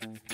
Mm-hmm.